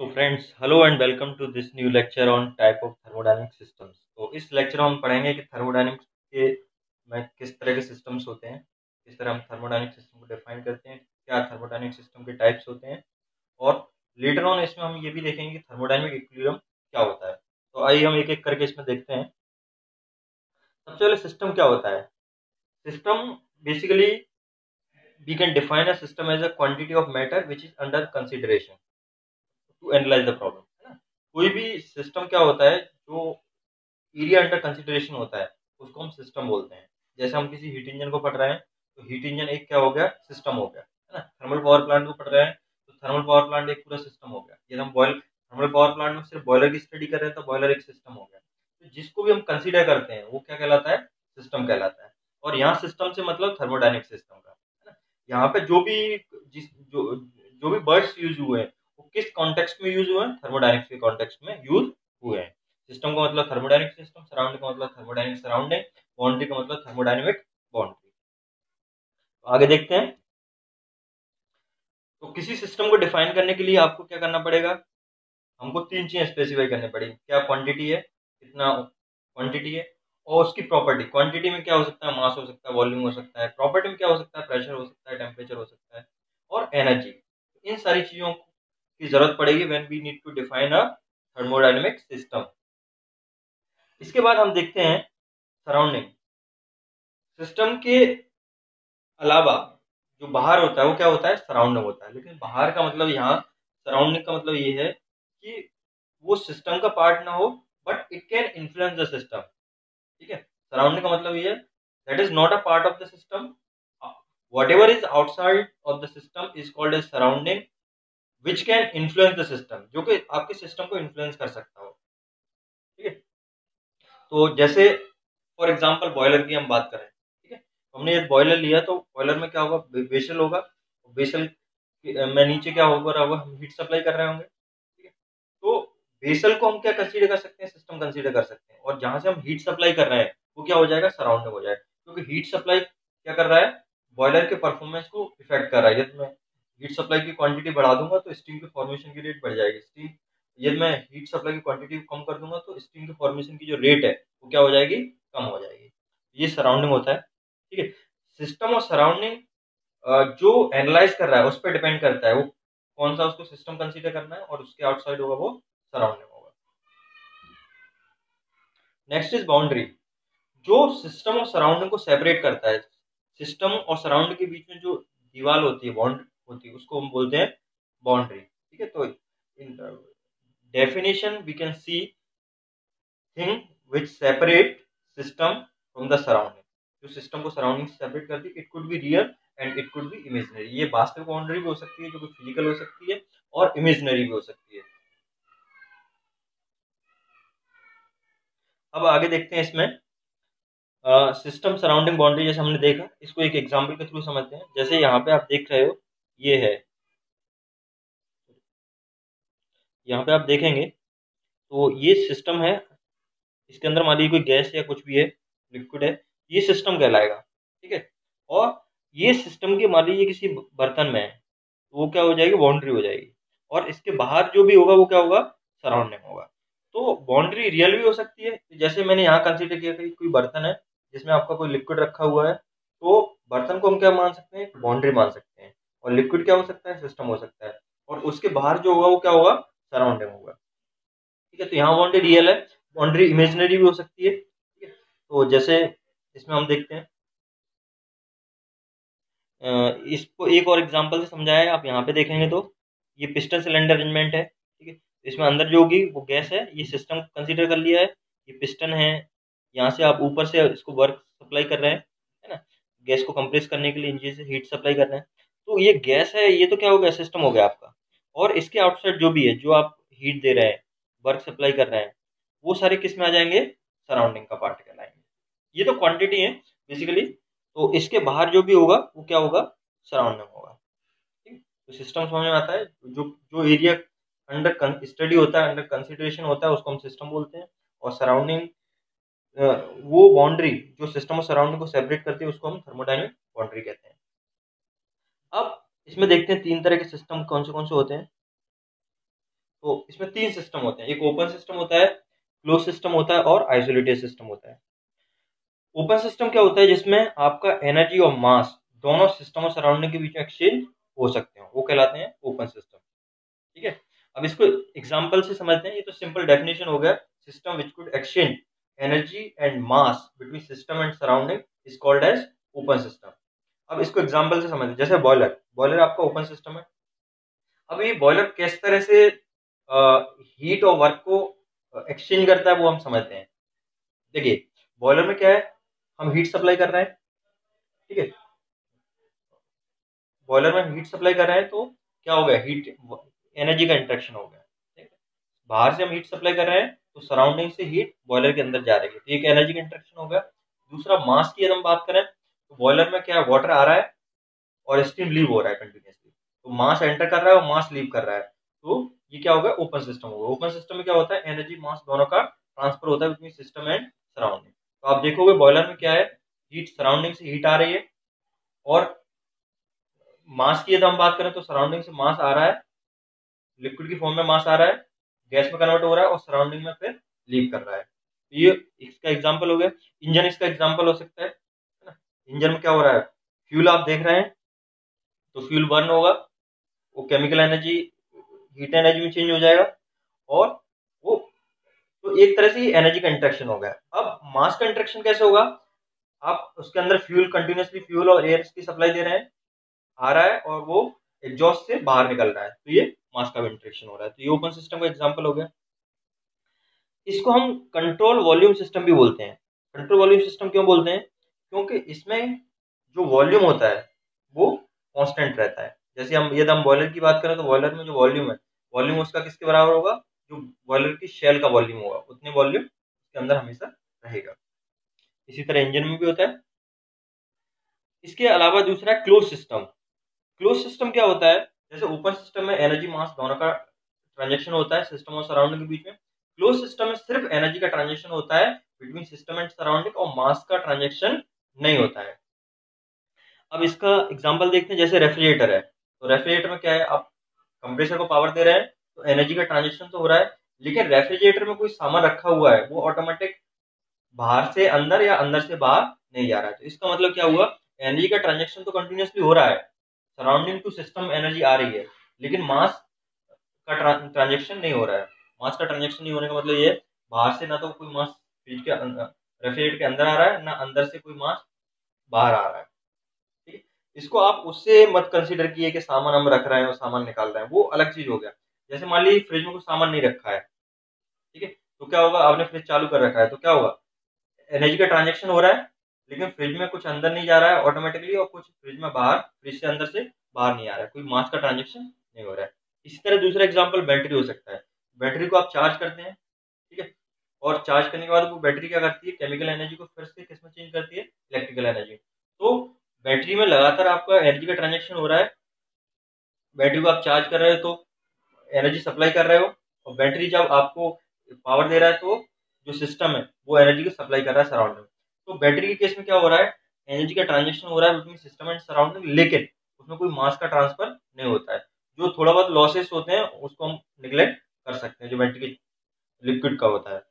तो friends hello and welcome to this new lecture on type of thermodynamic systems तो इस lecture में हम पढ़ेंगे कि थर्मोडायनेमिक्स के में किस तरह के सिस्टम्स होते हैं, किस तरह हम थर्मोडायनेमिक सिस्टम को डिफाइन करते हैं, क्या थर्मोडायनेमिक सिस्टम के टाइप्स होते हैं, और लेटर ऑन इसमें हम ये भी देखेंगे कि थर्मोडायनेमिक इक्विलिब्रियम क्या होता है। तो आइए हम एक एक करके इसमें देखते हैं। सबसे पहले सिस्टम क्या होता है? System basically we can define a system as a quantity of matter which is under consideration to analyse the problem है ना? कोई भी सिस्टम क्या होता है, जो एरिया अंडर कंसिडरेशन होता है, उसको हम सिस्टम बोलते हैं। जैसे हम किसी हीट इंजन को पढ़ रहे हैं तो हीट इंजन एक क्या हो गया? सिस्टम हो गया, है ना? थर्मल पावर प्लांट को पढ़ रहे हैं तो थर्मल पावर प्लांट एक पूरा सिस्टम हो गया। यदि हम बॉयल थर्मल पावर प्लांट में सिर्फ़ बॉयलर की स्टडी कर रहे हैं तो बॉयलर एक सिस्टम हो गया। तो जिसको भी हम कंसिडर करते हैं, वो क्या कहलाता है? सिस्टम कहलाता है। और यहाँ सिस्टम से मतलब थर्मोडाइनिक सिस्टम का, है ना? यहाँ पे जो भी जिस, जो जो भी बर्ड्स यूज़ हुए हैं किस कॉन्टेक्स्ट में यूज़ हुए हैं? थर्मोडाइनिक्स के कॉन्टेक्स्ट में यूज़ हुए हैं। सिस्टम का मतलब थर्मोडाइनिक सिस्टम सराउंडिंग का मतलब थर्मोडाइनिक सराउंडिंग बाउंड्री का मतलब थर्मोडाइनमिक बाउंड्री आगे देखते हैं। तो किसी सिस्टम को डिफाइन करने के लिए आपको क्या करना पड़ेगा? हमको तीन चीज़ें स्पेसिफाई करनी पड़ेगी क्या क्वांटिटी है, कितना क्वांटिटी है, और उसकी प्रॉपर्टी क्वांटिटी में क्या हो सकता है? मास हो सकता है वॉल्यूम हो सकता है। प्रॉपर्टी में क्या हो सकता है? प्रेशर हो सकता है टेम्परेचर हो सकता है, और एनर्जी इन सारी चीज़ों को की ज़रूरत पड़ेगी when we need to define a thermodynamic system इसके बाद हम देखते हैं सराउंडिंग सिस्टम के अलावा जो बाहर होता है, वो क्या होता है? सराउंडिंग होता है। लेकिन बाहर का मतलब यहाँ सराउंडिंग का मतलब ये है कि वो सिस्टम का पार्ट ना हो but it can influence the system ठीक है? सराउंडिंग का मतलब ये है that is not a part of the system whatever is outside of the system is called as surrounding which can influence the system जो कि आपके सिस्टम को इन्फ्लुएंस कर सकता हो। ठीक है? तो जैसे फॉर एग्ज़ाम्पल बॉयलर की हम बात करें, ठीक है? हमने एक बॉयलर लिया तो बॉयलर में क्या होगा? बेसल होगा। बेसल में नीचे क्या होगा रहा होगा? हम हीट सप्लाई कर रहे होंगे, ठीक है? तो बेसल को हम क्या कंसीडर कर सकते हैं? सिस्टम कंसीडर कर सकते हैं। और जहाँ से हम हीट सप्लाई कर रहे हैं, वो क्या हो जाएगा? सराउंडिंग हो जाएगा। क्योंकि हीट सप्लाई क्या कर रहा है? बॉयलर के परफॉर्मेंस को इफ़ेक्ट कर रहा है। यदि हीट सप्लाई की क्वांटिटी बढ़ा दूँगा तो स्टीम के फॉर्मेशन की रेट बढ़ जाएगी। स्टीम यदि मैं हीट सप्लाई की क्वांटिटी कम कर दूँगा तो स्टीम के फॉर्मेशन की जो रेट है, वो क्या हो जाएगी? कम हो जाएगी। ये सराउंडिंग होता है, ठीक है? सिस्टम और सराउंडिंग जो एनालाइज कर रहा है, उस पर डिपेंड करता है, वो कौन सा उसको सिस्टम कंसीडर करना है और उसके आउटसाइड होगा वो सराउंडिंग होगा। नेक्स्ट इज़ बाउंड्री जो सिस्टम और सराउंडिंग को सेपरेट करता है सिस्टम और सराउंडिंग के बीच में जो दीवार होती है बाउंड्री होती है, उसको हम बोलते हैं बाउंड्री ठीक है? तो definition we can see thing which separate system from the surrounding जो सिस्टम को सराउंडिंग से सेपरेट करती है it could be real and it could be imaginary ये वास्तविक बाउंड्री भी हो सकती है, जो कि फ़िज़िकल हो सकती है और इमेजनरी भी हो सकती है। अब आगे देखते हैं इसमें सिस्टम सराउंडिंग बाउंड्री जैसे हमने देखा, इसको एक एग्जांपल के थ्रू समझते हैं। जैसे यहाँ पे आप देख रहे हो ये है। यहाँ पे आप देखेंगे तो ये सिस्टम है, इसके अंदर मान लीजिए कोई गैस या कुछ भी है लिक्विड है, ये सिस्टम कहलाएगा, ठीक है? और ये सिस्टम के मान लीजिए किसी बर्तन में है तो वो क्या हो जाएगी? बाउंड्री हो जाएगी। और इसके बाहर जो भी होगा, वो क्या होगा? सराउंडिंग होगा। तो बाउंड्री रियल भी हो सकती है, जैसे मैंने यहाँ कंसिडर किया कि कोई बर्तन है, जिसमें आपका कोई लिक्विड रखा हुआ है तो बर्तन को हम क्या मान सकते हैं? बाउंड्री मान सकते हैं। और लिक्विड क्या हो सकता है? सिस्टम हो सकता है। और उसके बाहर जो होगा, वो क्या होगा? सराउंडिंग होगा। ठीक है तो यहाँ बाउंड्री रियल है। बाउंड्री इमेजनरी भी हो सकती है। ठीक है तो जैसे इसमें हम देखते हैं। इसको एक और एग्जांपल से समझाया आप यहाँ पे देखेंगे तो। ये पिस्टन सिलेंडर अरेंजमेंट है। ठीक है इसमें अंदर जो होगी, वो गैस है। ये सिस्टम कंसीडर कर लिया है। ये पिस्टन है। यहाँ से आप ऊपर से इसको वर्क सप्लाई कर रहे हैं। है ना? गैस को कंप्रेस करने के लिए इंजन से हीट सप्लाई कर रहे हैं। तो ये गैस है, ये तो क्या हो गया? सिस्टम हो गया आपका। और इसके आउटसाइड जो भी है, जो आप हीट दे रहे हैं वर्क सप्लाई कर रहे हैं, वो सारे किसमें आ जाएँगे? सराउंडिंग का पार्ट कहलाएँगे ये तो क्वांटिटी है बेसिकली तो इसके बाहर जो भी होगा, वो क्या होगा? सराउंडिंग होगा। ठीक? तो सिस्टम समझ में आता है? जो जो एरिया अंडर स्टडी होता है अंडर कंसिडरेशन होता है, उसको हम सिस्टम बोलते हैं। और सराउंडिंग वो बाउंड्री जो सिस्टम और सराउंडिंग को सेपरेट करती है, उसको हम थर्मोडाइनमिक बाउंड्री कहते हैं। अब इसमें देखते हैं तीन तरह के सिस्टम कौन से कौन से होते हैं। तो इसमें तीन सिस्टम होते हैं। एक ओपन सिस्टम होता है क्लोज सिस्टम होता है और आइसोलेटेड सिस्टम होता है। ओपन सिस्टम क्या होता है जिसमें आपका एनर्जी और मास दोनों सिस्टम और सराउंडिंग के बीच में एक्सचेंज हो सकते हैं। वो कहलाते हैं ओपन सिस्टम ठीक है? अब इसको एग्ज़ाम्पल से समझते हैं। ये तो सिंपल डेफिनेशन हो गया। System which could exchange energy and mass between system and surrounding is called as open system अब इसको एग्ज़ाम्पल से समझते हैं जैसे बॉयलर बॉयलर आपका ओपन सिस्टम है। अब ये बॉयलर किस तरह से हीट और वर्क को एक्सचेंज करता है वो हम समझते हैं। देखिए बॉयलर में क्या है? हम हीट सप्लाई कर रहे हैं, ठीक है? बॉयलर में हीट सप्लाई कर रहे हैं तो क्या हो गया? हीट एनर्जी का इंट्रेक्शन हो गया, ठीक है? बाहर से हम हीट सप्लाई कर रहे हैं तो सराउंडिंग से हीट बॉयलर के अंदर जा रही है तो एक एनर्जी का इंट्रेक्शन हो गया। दूसरा मास की अगर हम बात करें तो बॉयलर में क्या है? वाटर आ रहा है और स्टीम लीव हो रहा है कंटिन्यूसली तो मास एंटर कर रहा है और मास लीव कर रहा है। तो ये क्या होगा? ओपन सिस्टम होगा। ओपन सिस्टम में क्या होता है? एनर्जी मास दोनों का ट्रांसफ़र होता है बिटवीन सिस्टम एंड सराउंडिंग तो आप देखोगे बॉयलर में क्या है? हीट सराउंडिंग से हीट आ रही है और मास की यदि हम बात करें तो सराउंडिंग से मास आ रहा है। लिक्विड की फॉर्म में मास आ रहा है गैस में कन्वर्ट हो रहा है और सराउंडिंग में फिर लीव कर रहा है। तो ये इसका एग्ज़ाम्पल हो गया। इंजन इसका एग्ज़ाम्पल हो सकता है। इंजन में क्या हो रहा है? फ्यूल आप देख रहे हैं तो फ्यूल बर्न होगा, वो केमिकल एनर्जी, हीट एनर्जी में चेंज हो जाएगा, और वो तो एक तरह से एनर्जी का इंट्रेक्शन हो गया। अब मास का इंट्रेक्शन कैसे होगा? आप उसके अंदर फ्यूल कंटिन्यूसली फ्यूल और एयर की सप्लाई दे रहे हैं, आ रहा है और वो एग्जॉस्ट से बाहर निकल रहा है तो ये मास का इंट्रेक्शन हो रहा है। तो ये ओपन सिस्टम का एग्ज़ाम्पल हो गया। इसको हम कंट्रोल वॉल्यूम सिस्टम भी बोलते हैं। कंट्रोल वॉल्यूम सिस्टम क्यों बोलते हैं? क्योंकि इसमें जो वॉल्यूम होता है, वो कांस्टेंट रहता है। जैसे हम, यदि हम बॉयलर की बात करें तो बॉयलर में जो वॉल्यूम है, वॉल्यूम उसका किसके बराबर होगा? जो बॉयलर की शेल का वॉल्यूम होगा, उतने वॉल्यूम उसके अंदर हमेशा रहेगा। इसी तरह इंजन में भी होता है। इसके अलावा दूसरा क्लोज सिस्टम। क्लोज सिस्टम क्या होता है? जैसे ओपन सिस्टम में एनर्जी मास दोनों का ट्रांजेक्शन होता है, सिस्टम और सराउंडिंग के बीच में। क्लोज सिस्टम में सिर्फ़ एनर्जी का ट्रांजेक्शन होता है, बिटवीन सिस्टम एंड सराउंडिंग और मास का ट्रांजेक्शन नहीं होता है। अब इसका एग्ज़ाम्पल देखते हैं जैसे रेफ्रिजरेटर है। तो रेफ्रिजरेटर में क्या है आप कंप्रेसर को पावर दे रहे हैं तो एनर्जी का ट्रांजेक्शन तो हो रहा है लेकिन रेफ्रिजरेटर में कोई सामान रखा हुआ है वो ऑटोमेटिक बाहर से अंदर या अंदर से बाहर नहीं जा रहा है। तो इसका मतलब क्या हुआ एनर्जी का ट्रांजेक्शन तो कंटिन्यूसली हो रहा है। सराउंडिंग टू सिस्टम एनर्जी आ रही है लेकिन मास का ट्रांजेक्शन नहीं हो रहा है। मास का ट्रांजेक्शन नहीं होने का मतलब ये बाहर से ना तो कोई मास फ्रिज के रेफ्रिजरेटर के अंदर आ रहा है ना अंदर से कोई मास बाहर आ रहा है। ठीक इसको आप उससे मत कंसिडर किए कि सामान हम रख रहे हैं और सामान निकाल रहे हैं। वो अलग चीज़ हो गया। जैसे मान लीजिए फ्रिज में कुछ सामान नहीं रखा है। ठीक है? तो क्या होगा? आपने फ्रिज चालू कर रखा है। तो क्या होगा? एनर्जी का ट्रांजेक्शन हो रहा है, लेकिन फ्रिज में कुछ अंदर नहीं जा रहा है ऑटोमेटिकली और कुछ फ्रिज में बाहर फ्रिज से अंदर से बाहर नहीं आ रहा है। कोई मास का ट्रांजेक्शन नहीं हो रहा है। इसी तरह दूसरा एग्ज़ाम्पल बैटरी हो सकता है। बैटरी को आप चार्ज करते हैं। ठीक है? और चार्ज करने के बाद वो बैटरी क्या करती है? केमिकल एनर्जी को फिर से किसमें चेंज करती है? इलेक्ट्रिकल एनर्जी तो बैटरी में लगातार आपका एनर्जी का ट्रांजेक्शन हो रहा है। बैटरी को आप चार्ज कर रहे हो तो एनर्जी सप्लाई कर रहे हो और बैटरी जब आपको पावर दे रहा है तो जो सिस्टम है, वो एनर्जी को सप्लाई कर रहा है सराउंडिंग तो बैटरी के केस में क्या हो रहा है? एनर्जी का ट्रांजेक्शन हो रहा है बिटवीन सिस्टम एंड सराउंडिंग लेकिन उसमें कोई मास का ट्रांसफ़र नहीं होता है। जो थोड़ा बहुत लॉसेस होते हैं, उसको हम निगलेक्ट कर सकते हैं, जो बैटरी के लिक्विड का होता है।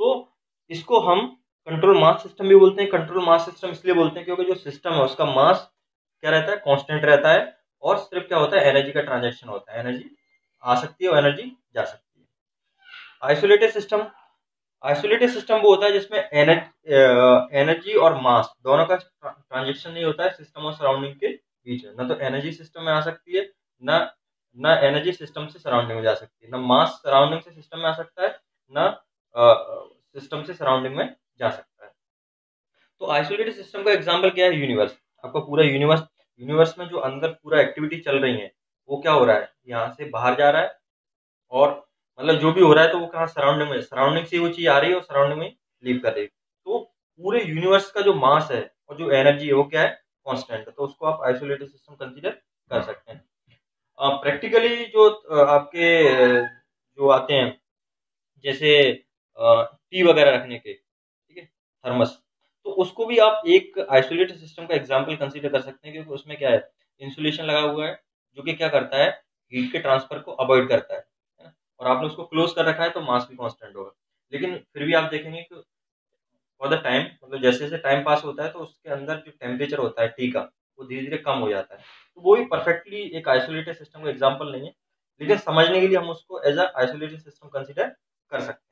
तो इसको हम कंट्रोल मास सिस्टम भी बोलते हैं कंट्रोल मास सिस्टम इसलिए बोलते हैं क्योंकि जो सिस्टम है उसका मास क्या रहता है? कांस्टेंट रहता है और सिर्फ़ क्या होता है? एनर्जी का ट्रांजेक्शन होता है। एनर्जी आ सकती है और एनर्जी जा सकती है। आइसोलेटेड सिस्टम आइसोलेटेड सिस्टम वो होता है जिसमें एनर्जी और मास दोनों का ट्रांजेक्शन नहीं होता है सिस्टम और सराउंडिंग के बीच में। न तो एनर्जी सिस्टम में आ सकती है, न न एनर्जी सिस्टम से सराउंडिंग में जा सकती है। न मास सराउंडिंग से सिस्टम में आ सकता है, न सिस्टम से सराउंडिंग में जा सकता है। तो आइसोलेटेड सिस्टम का एग्ज़ाम्पल क्या है? यूनिवर्स आपका पूरा यूनिवर्स यूनिवर्स में जो अंदर पूरा एक्टिविटी चल रही है, वो क्या हो रहा है? यहाँ से बाहर जा रहा है और मतलब जो भी हो रहा है तो वो कहाँ सराउंडिंग में सराउंडिंग से वो चीज़ आ रही है और सराउंडिंग में लीव कर रही है। तो पूरे यूनिवर्स का जो मास है और जो एनर्जी है वो क्या है? कॉन्स्टेंट है। तो उसको आप आइसोलेटेड सिस्टम कंसिडर कर सकते हैं। प्रैक्टिकली जो आपके जो आते हैं, जैसे टी वगैरह रखने के, ठीक है, थर्मस। तो उसको भी आप एक आइसोलेटेड सिस्टम का एग्ज़ाम्पल कंसिडर कर सकते हैं, क्योंकि उसमें क्या है इंसुलेशन लगा हुआ है, जो कि क्या करता है हीट के ट्रांसफ़र को अवॉइड करता है और आपने उसको क्लोज कर रखा है तो मास भी कॉन्स्टेंट होगा। लेकिन फिर भी आप देखेंगे कि फॉर द टाइम मतलब जैसे जैसे टाइम पास होता है तो उसके अंदर जो टेम्परेचर होता है टी का, वो धीरे धीरे कम हो जाता है। तो वो भी परफेक्टली एक आइसोलेटेड सिस्टम का एग्ज़ाम्पल नहीं है, लेकिन समझने के लिए हम उसको as a isolated system consider कर सकते हैं।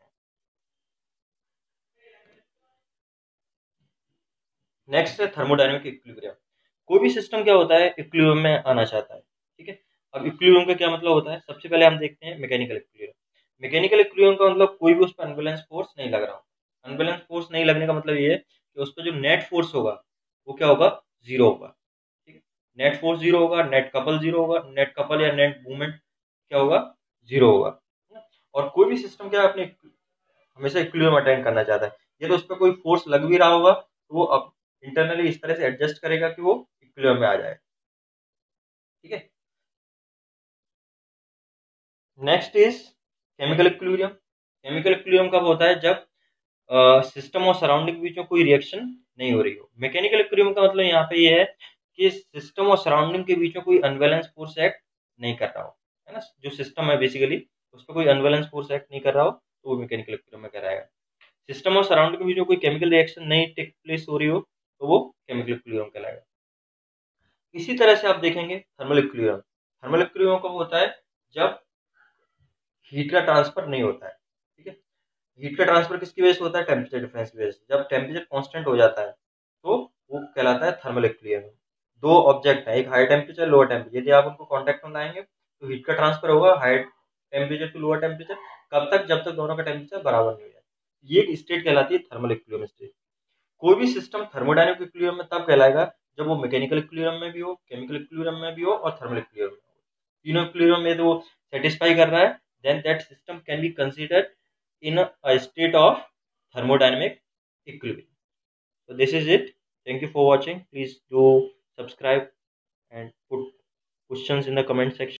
नेक्स्ट है थर्मोडाइनमिक इक्विलिब्रियम कोई भी सिस्टम क्या होता है? इक्विलिब्रियम में आना चाहता है, ठीक है? अब इक्विलिब्रियम का क्या मतलब होता है? सबसे पहले हम देखते हैं मैकेनिकल इक्विलिब्रियम मैकेनिकल इक्विलिब्रियम का मतलब कोई भी उस पर अनबैलेंस फोर्स नहीं लग रहा अनबैलेंस फोर्स नहीं लगने का मतलब ये है कि उस पर जो नेट फोर्स होगा, वो क्या होगा? ज़ीरो होगा, ठीक है? नेट फोर्स ज़ीरो होगा नेट कपल ज़ीरो होगा नेट कपल या नेट मूवमेंट क्या होगा? ज़ीरो होगा और कोई भी सिस्टम क्या अपने हमेशा इक्विलिब्रियम अटेंड करना चाहता है। ये तो उस पर कोई फोर्स लग भी रहा होगा तो वो इंटरनली इस तरह से एडजस्ट करेगा कि वो इक्विलिब्रियम में आ जाए। ठीक है? Next is chemical equilibrium chemical equilibrium कब होता है? जब सिस्टम और सराउंडिंग के बीच में कोई रिएक्शन नहीं हो रही हो। मैकेनिकल इक्विलिब्रियम का मतलब यहाँ पे ये है कि सिस्टम और सराउंडिंग के बीच में कोई अनबैलेंस फोर्स एक्ट नहीं कर रहा हो। है ना? जो सिस्टम है बेसिकली उस पर कोई अनबैलेंस फोर्स एक्ट नहीं कर रहा हो तो वो मैकेनिकल इक्विलिब्रियम में कराएगा। सिस्टम और सराउंडिंग के बीच में कोई केमिकल रिएक्शन नहीं टेक प्लेस हो रही हो तो वो केमिकल इक्विलिब्रियम कहलाएगा। इसी तरह से आप देखेंगे थर्मल इक्विलिब्रियम थर्मल इक्विलिब्रियम कब होता है? जब हीट का ट्रांसफ़र नहीं होता है, ठीक है? हीट का ट्रांसफ़र किसकी वजह से होता है? टेम्परेचर डिफरेंस की वजह से। जब टेम्परेचर कांस्टेंट हो जाता है तो वो कहलाता है थर्मल इक्विलिब्रियम दो ऑब्जेक्ट है, एक हाई टेम्परेचर लोअर टेम्परेचर यदि आप उनको कॉन्टेक्ट में लाएँगे तो हीट का ट्रांसफ़र होगा high temperature to lower temperature कब तक? जब तक दोनों का टेम्परेचर बराबर नहीं हो जाए। ये एक स्टेट कहलाती है थर्मल इक्विलिब्रियम स्टेट कोई भी सिस्टम थर्मोडाइनमिक इक्विलिब्रियम में तब कहलाएगा जब वो मैकेनिकल इक्विलिब्रियम में भी हो केमिकल इक्विलिब्रियम में भी हो और थर्मल इक्विलिब्रियम में हो तीनों इक्विलिब्रियम में वो सेटिस्फाई कर रहा है then that system can be considered in a state of thermodynamic equilibrium. So, this is it. Thank you for watching. Please do subscribe and put questions in the comment section.